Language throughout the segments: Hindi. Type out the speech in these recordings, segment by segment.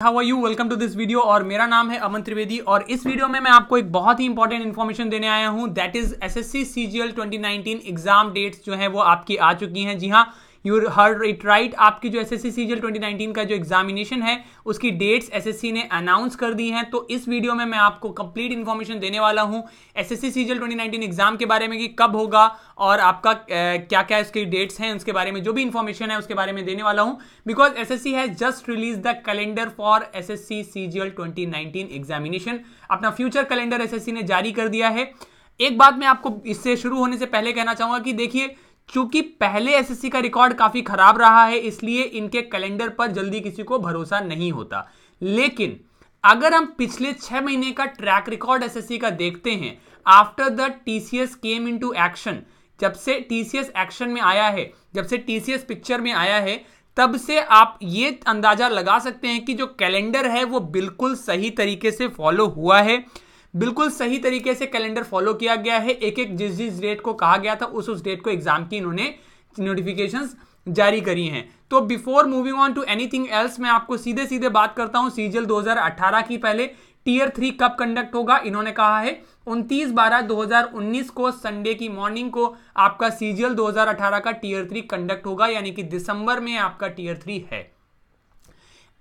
How you welcome to this video और मेरा नाम है अमन त्रिवेदी और इस वीडियो में मैं आपको एक बहुत ही इंपॉर्टेंट इन्फॉर्मेशन देने आया हूँ that is S S SSC CGL 2019 exam dates जो है वो आपकी आ चुकी हैं। जी हाँ यू हर इट राइट आपकी जो एस एस सी सी 2019 का जो एग्जामिनेशन है, उसकी डेट्स एसएससी ने अनाउंस कर दी हैं। तो इस वीडियो में मैं आपको कंप्लीट इन्फॉर्मेशन देने वाला हूँ एसएससी सी 2019 एग्ज़ाम के बारे में कि कब होगा और आपका क्या क्या इसकी डेट्स हैं, उसके बारे में जो भी इन्फॉर्मेशन है, उसके बारे में देने वाला हूँ। Because S S C has just release the calendar for S S C C twenty nineteen examination अपना future calendar S S C ने जारी कर दिया है। एक बात मैं आपको इससे शुरू होने से पहले कहना चाहूँगा कि देखिए चूँकि पहले एसएससी का रिकॉर्ड काफ़ी खराब रहा है, इसलिए इनके कैलेंडर पर जल्दी किसी को भरोसा नहीं होता। लेकिन, अगर हम पिछले छह महीने का ट्रैक रिकॉर्ड एसएससी का देखते हैं after the TCS came into action जब से टीसीएस एक्शन में आया है, जब से टीसीएस पिक्चर में आया है, तब से आप ये अंदाज़ा लगा सकते हैं कि जो कैलेंडर है वो बिल्कुल सही तरीके से फॉलो हुआ है। बिल्कुल सही तरीके से कैलेंडर फॉलो किया गया है। एक एक जिस जिस डेट को कहा गया था उस उस डेट को एग्ज़ाम की इन्होंने नोटिफिकेशंस जारी करी हैं। तो before moving on to anything else मैं आपको सीधे सीधे बात करता हूँ। सीजल 2018 की पहले टीयर थ्री कब कंडक्ट होगा, इन्होंने कहा है। 29 बारह 2019 को संडे की मॉर्निंग को आपका सीजीएल 2018 का टीयर थ्री कंडक्ट होगा, यानी कि दिसंबर में आपका टीयर थ्री है।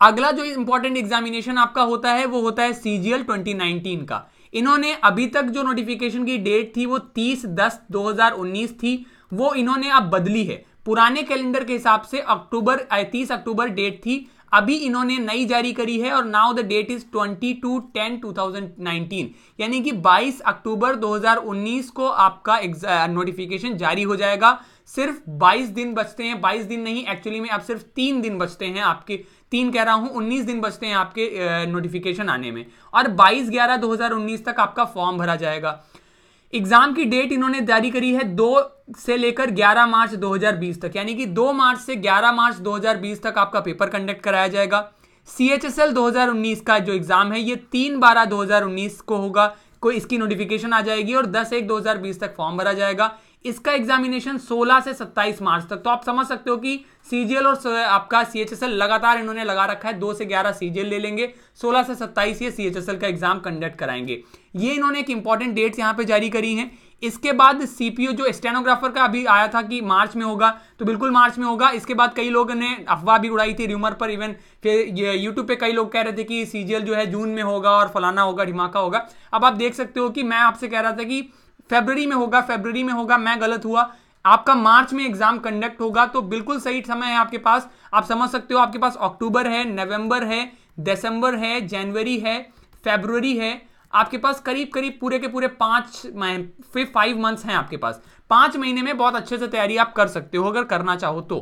अगला जो इंपॉर्टेंट एग्जामिनेशन आपका होता है, वो होता है सीजीएल 2019 का। इन्होंने अभी तक जो नोटिफिकेशन की डेट थी वो 30 दस 2019 थी, वो इन्होंने अब बदली है। पुराने कैलेंडर के हिसाब से अक्टूबर तीस अक्टूबर डेट थी, अभी इन्होंने नई जारी करी है और नाउ द डेट इज़ 22 10 2019 यानी कि 22 अक्टूबर 2019 को आपका नोटिफिकेशन जारी हो जाएगा। सिर्फ़ 22 दिन बचते हैं 22 दिन नहीं एक्चुअली में अब सिर्फ़ तीन दिन बचते हैं आपके। तीन कह रहा हूँ 19 दिन बचते हैं आपके नोटिफिकेशन आने में। और 22 ग्यारह 2019 तक आपका फॉर्म भरा जाएगा। एग्ज़ाम की डेट इन्होंने जारी करी है दो से लेकर 11 मार्च 2020 तक। यानी कि 2 मार्च से 11 मार्च 2020 तक आपका पेपर कंडक्ट कराया जाएगा। सी एच एस एल दो का जो एग्ज़ाम है, ये तीन बारह 2019 को होगा। कोई इसकी नोटिफिकेशन आ जाएगी और 10 एक 2020 तक फॉर्म भरा जाएगा। इसका एग्जामिनेशन 16 से 27 मार्च तक। तो आप समझ सकते हो कि सीजीएल और आपका सीएचएसएल लगातार इन्होंने लगा रखा है। दो से ग्यारह सीजीएल ले लेंगे 16 से 27 ये सीएचएसएल का एग्ज़ाम कंडक्ट कराएँगे। ये इन्होंने एक इंपॉर्टेंट डेट्स यहाँ पे जारी करी हैं। इसके बाद सीपीओ जो स्टेनोग्राफर का अभी आया था कि मार्च में होगा तो बिल्कुल मार्च में होगा। इसके बाद कई लोगों ने अफवाह भी उड़ाई थी र्यूमर पर इवन फिर यूट्यूब पे कई लोग कह रहे थे कि सीजीएल जो है जून में होगा और फलाना होगा, ढिमाका होगा। अब आप देख सकते हो कि मैं आपसे कह रहा था कि फेबररी में होगा फेबररी में होगा, मैं गलत हुआ। आपका मार्च में एग्ज़ाम कंडक्ट होगा तो बिल्कुल सही समय है आपके पास। आप समझ सकते हो आपके पास अक्टूबर है, नवंबर है, दिसंबर है, जनवरी है फेब्रुवरी है। आपके पास करीब करीब पूरे के पूरे पाँच फाइव मंथ्स हैं आपके पास। पाँच महीने में बहुत अच्छे से तैयारी आप कर सकते हो, अगर करना चाहो तो।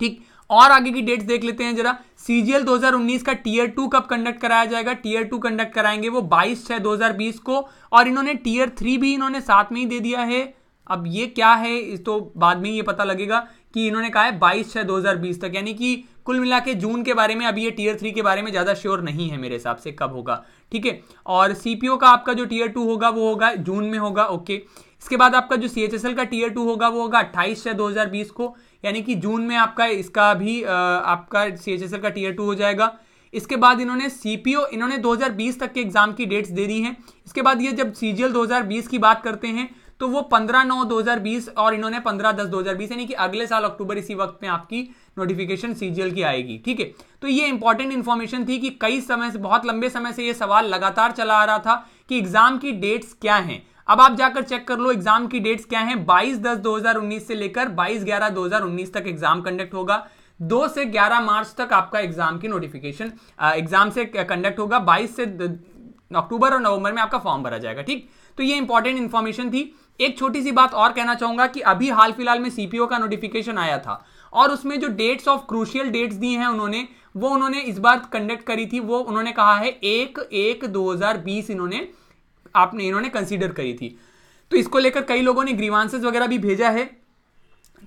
ठीक? और आगे की डेट्स देख लेते हैं जरा। सीजीएल 2019 का टीयर टू कब कंडक्ट कराया जाएगा? टीयर टू कंडक्ट कराएँगे वो 22 छह 2020 को। और इन्होंने टीयर थ्री भी इन्होंने साथ में ही दे दिया है। अब ये क्या है, इस तो बाद में ये पता लगेगा कि इन्होंने कहा है बाईस छह 2020 तक। यानी कि कुल मिला के जून के बारे में अभी ये टीयर थ्री के बारे में ज़्यादा श्योर नहीं है मेरे हिसाब से कब होगा। ठीक है? और सीपीओ का आपका जो टीयर टू होगा, वो होगा जून में होगा ओके इसके बाद आपका जो सीएचएसएल का टीयर टू होगा, वो होगा अट्ठाईस छह 2020 को। यानी कि जून में आपका इसका भी आपका सी एच एस एल का टीयर टू हो जाएगा। इसके बाद इन्होंने सीपीओ इन्होंने 2020 तक के एग्ज़ाम की डेट्स दे दी हैं। इसके बाद ये जब सीजीएल 2020 की बात करते हैं तो वो 15 नौ 2020 और इन्होंने 15 दस 2020 यानी कि अगले साल अक्टूबर इसी वक्त में आपकी नोटिफिकेशन सीजीएल की आएगी, ठीक है? तो ये इंपॉर्टेंट इन्फॉर्मेशन थी कि कई समय से, बहुत लंबे समय से ये सवाल लगातार चला आ रहा था कि एग्ज़ाम की डेट्स क्या हैं। अब आप जाकर चेक कर लो एग्ज़ाम की डेट्स क्या हैं? 22 दस 2019 से लेकर 22 ग्यारह 2019 तक एग्ज़ाम कंडक्ट होगा। दो से 11 मार्च तक आपका एग्ज़ाम की नोटिफिकेशन एग्ज़ाम से कंडक्ट होगा। 22 से अक्टूबर और नवंबर में आपका फॉर्म भरा जाएगा, ठीक? तो ये इंपॉर्टेंट इंफॉर्मेशन थी। एक छोटी सी बात और कहना चाहूँगा कि अभी हाल फ़िलहाल में सीपीओ का नोटिफिकेशन आया था और उसमें जो डेट्स ऑफ़ क्रूशियल डेट्स दी हैं उन्होंने, वो उन्होंने इस बार कंडक्ट करी थी। वो उन्होंने कहा है एक एक 2020 इन्होंने आपने इन्होंने कंसीडर करी थी। तो इसको लेकर कई लोगों ने ग्रीवांसेस वगैरह भी भेजा है।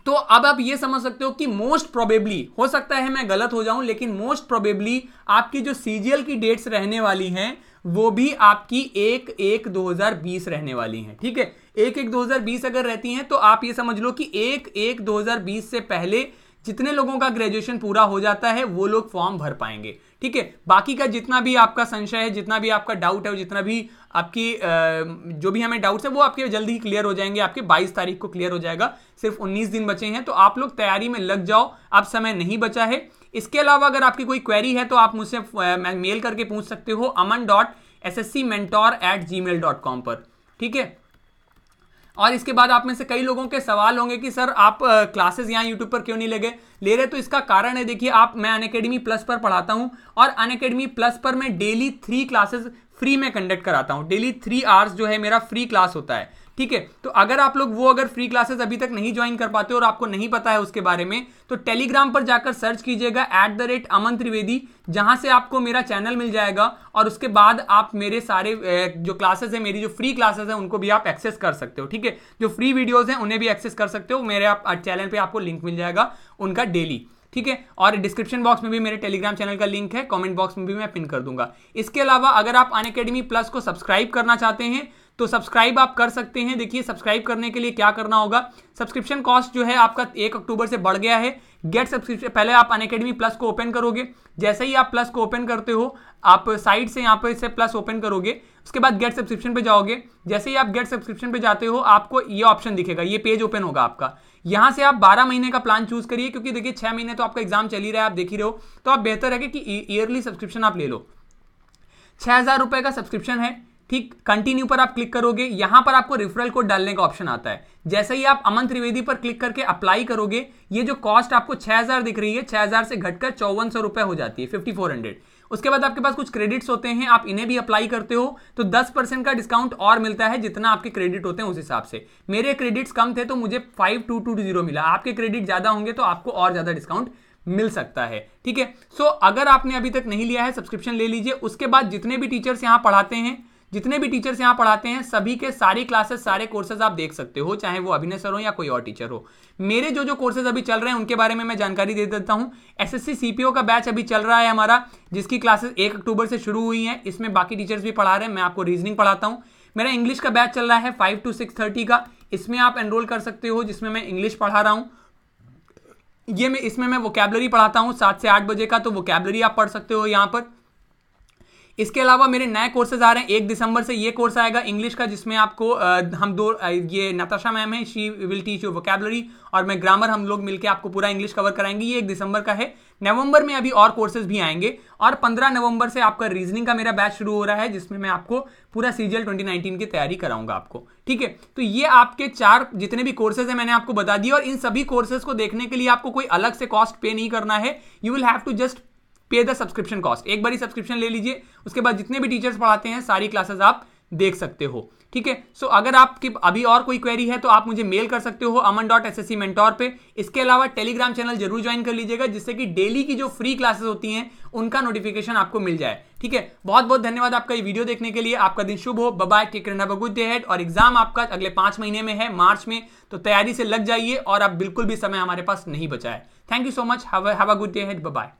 तो अब आप ये समझ सकते हो कि मोस्ट प्रोबेबली हो सकता है मैं गलत हो जाऊँ, लेकिन मोस्ट प्रोबेबली आपकी जो सीजीएल की डेट्स रहने वाली हैं, वो भी आपकी एक एक 2020 रहने वाली हैं, ठीक है? एक एक 2020 अगर रहती हैं तो आप ये समझ लो कि एक एक 2020 से पहले जितने लोगों का ग्रेजुएशन पूरा हो जाता है, वो लोग फॉर्म भर पाएँगे। ठीक है? बाकी का जितना भी आपका संशय है, जितना भी आपका डाउट है जितना भी आपकी जो भी हमें डाउट्स है, वो आपके जल्दी ही क्लियर हो जाएँगे, आपके 22 तारीख को क्लियर हो जाएगा। सिर्फ़ 19 दिन बचे हैं तो आप लोग तैयारी में लग जाओ, अब समय नहीं बचा है। इसके अलावा अगर आपकी कोई क्वेरी है तो आप मुझसे मेल करके पूछ सकते हो Aman dot S S C mentor at G mail dot com पर। ठीक है? और इसके बाद आप में से कई लोगों के सवाल होंगे कि, सर, आप क्लासेस यहाँ यूट्यूब पर क्यों नहीं लगे ले रहे तो इसका कारण है, देखिए, आप, मैं अन प्लस पर पढ़ाता हूँ और अन प्लस पर मैं डेली थ्री क्लासेस फ्री में कंडक्ट कराता हूँ। डेली थ्री आवर्स जो है मेरा फ्री क्लास होता है। ठीक है? तो अगर आप लोग वो अगर फ्री क्लासेस अभी तक नहीं ज्वाइन कर पाते और आपको नहीं पता है उसके बारे में तो टेलीग्राम पर जाकर सर्च कीजिएगा at the rate Aman Trivedi, जहाँ से आपको मेरा चैनल मिल जाएगा और उसके बाद आप मेरे सारे जो क्लासेस है, मेरी जो फ्री क्लासेस है, उनको भी आप एक्सेस कर सकते हो, ठीक है? जो फ्री वीडियोज़ हैं, उन्हें भी एक्सेस कर सकते हो, मेरे आप चैनल पर आपको लिंक मिल जाएगा उनका डेली ठीक है? और डिस्क्रिप्शन बॉक्स में भी मेरे टेलीग्राम चैनल का लिंक है कमेंट बॉक्स में भी मैं पिन कर दूँगा। इसके अलावा अगर आप अन प्लस को सब्सक्राइब करना चाहते हैं तो सब्सक्राइब आप कर सकते हैं। देखिए, सब्सक्राइब करने के लिए क्या करना होगा? सब्सक्रिप्शन कॉस्ट जो है आपका एक अक्टूबर से बढ़ गया है। गेट सब्सक्रिप्शन पहले आप अन अकेडमी प्लस को ओपन करोगे। जैसे ही आप प्लस को ओपन करते हो, आप साइड से यहाँ पर से प्लस ओपन करोगे। उसके बाद गेट सब्सक्रिप्शन पे जाओगे। जैसे ही आप गेट सब्सक्रिप्शन पे जाते हो, आपको ये ऑप्शन दिखेगा। ये पेज ओपन होगा आपका। यहाँ से आप 12 महीने का प्लान चूज़ करिए, क्योंकि देखिए, छह महीने तो आपका एग्ज़ाम चल ही रहा है, आप देख ही रहे हो। तो आप बेहतर है कि ईयरली सब्सक्रिप्शन आप ले लो। छह हज़ार रुपए का सब्सक्रिप्शन है। ठीक कंटिन्यू पर आप क्लिक करोगे, यहाँ पर आपको रिफरल कोड डालने का ऑप्शन आता है। जैसे ही आप अमन त्रिवेदी पर क्लिक करके अप्लाई करोगे, ये जो कॉस्ट आपको 6000 दिख रही है 6000 से घटकर चौवन सौ रुपए हो जाती है 5400 उसके बाद आपके पास कुछ क्रेडिट्स होते हैं, आप इन्हें भी अप्लाई करते हो तो 10 परसेंट का डिस्काउंट और मिलता है जितना आपके क्रेडिट होते हैं उस हिसाब से। मेरे क्रेडिट्स कम थे तो मुझे फाइव टू टू ज़ीरो मिला। आपके क्रेडिट ज़्यादा होंगे तो आपको और ज़्यादा डिस्काउंट मिल सकता है, ठीक है? सो अगर आपने अभी तक नहीं लिया है सब्सक्रिप्शन ले लीजिए। उसके बाद जितने भी टीचर्स यहाँ पढ़ाते हैं जितने भी टीचर्स यहाँ पढ़ाते हैं, सभी के सारे क्लासेस सारे कोर्सेज आप देख सकते हो, चाहे वो अभिनय सर हो या कोई और टीचर हो। मेरे जो जो कोर्सेज अभी चल रहे हैं, उनके बारे में मैं जानकारी दे देता हूँ। एसएससी सीपीओ का बैच अभी चल रहा है हमारा, जिसकी क्लासेस एक अक्टूबर से शुरू हुई है। इसमें बाकी टीचर्स भी पढ़ा रहे हैं, मैं आपको रीजनिंग पढ़ाता हूँ। मेरा इंग्लिश का बैच चल रहा है फाइव टू सिक्स थर्टी का। इसमें आप एनरोल कर सकते हो, जिसमें मैं इंग्लिश पढ़ा रहा हूँ। ये मैं, इसमें मैं वोकेबलरी पढ़ाता हूँ, सात से आठ बजे का तो वोकेबलरी आप पढ़ सकते हो यहाँ पर। इसके अलावा मेरे नए कोर्सेज आ रहे हैं। एक दिसंबर से ये कोर्स आएगा इंग्लिश का जिसमें आपको आ, हम दो ये नताशा मैम है she will teach you vocabulary और मैं ग्रामर हम लोग मिलकर आपको पूरा इंग्लिश कवर कराएँगे। ये एक दिसंबर का है। नवंबर में अभी और कोर्सेज भी आएँगे और पंद्रह नवंबर से आपका रीजनिंग का मेरा बैच शुरू हो रहा है जिसमें मैं आपको पूरा सीजीएल 2019 की तैयारी कराऊँगा आपको। ठीक है? तो ये आपके चार जितने भी कोर्सेज है मैंने आपको बता दिया और इन सभी कोर्सेज को देखने के लिए आपको कोई अलग से कॉस्ट पे नहीं करना है। You will have to just pay the subscription cost. एक बार सब्सक्रिप्शन ले लीजिए, उसके बाद जितने भी टीचर्स पढ़ाते हैं, सारी क्लासेस आप देख सकते हो। ठीक है? सो अगर आपकी अभी और कोई क्वेरी है तो आप मुझे मेल कर सकते हो Aman dot S S C mentor पे। इसके अलावा टेलीग्राम चैनल ज़रूर ज्वाइन कर लीजिएगा, जिससे कि डेली की जो फ्री क्लासेस होती हैं, उनका नोटिफिकेशन आपको मिल जाए। ठीक है? बहुत बहुत धन्यवाद आपका ये वीडियो देखने के लिए। आपका दिन शुभ हो। Bye take good day ahead और एग्ज़ाम आपका अगले पाँच महीने में है, मार्च में। तो तैयारी से लग जाइए और आप बिल्कुल भी समय हमारे पास नहीं बचा है। Thank you so much have a good day ahead bye